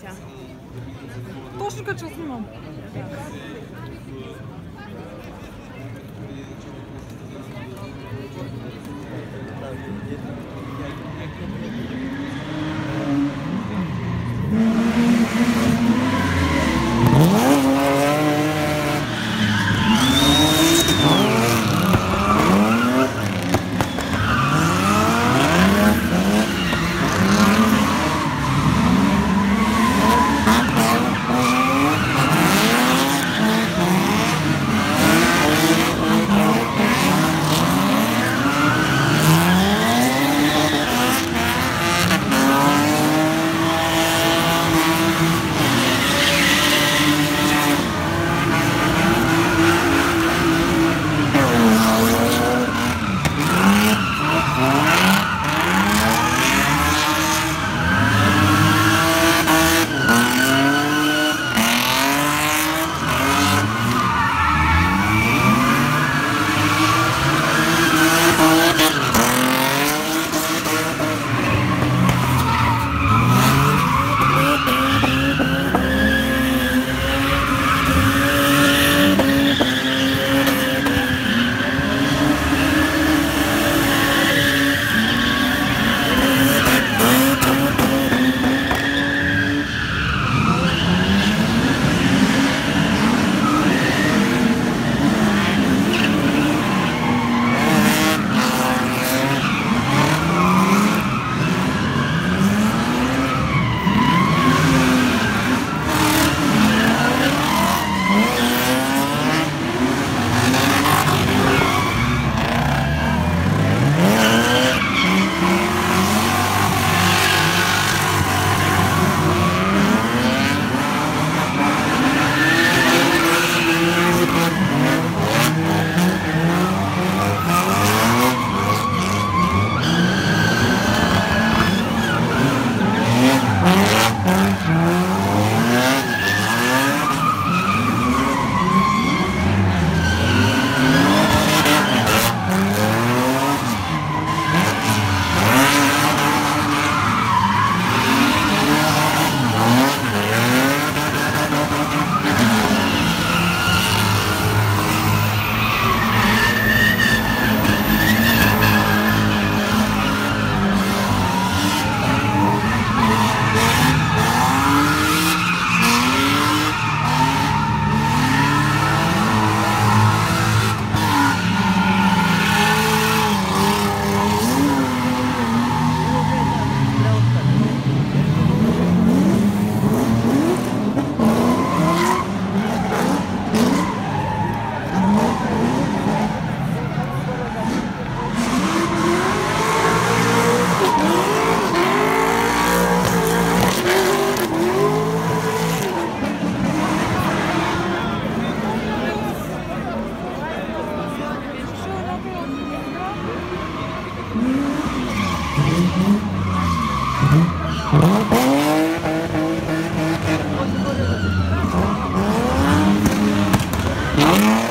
Катя. Тошенька, что снимам. Oh,